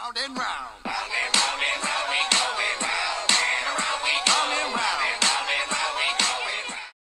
Round and round.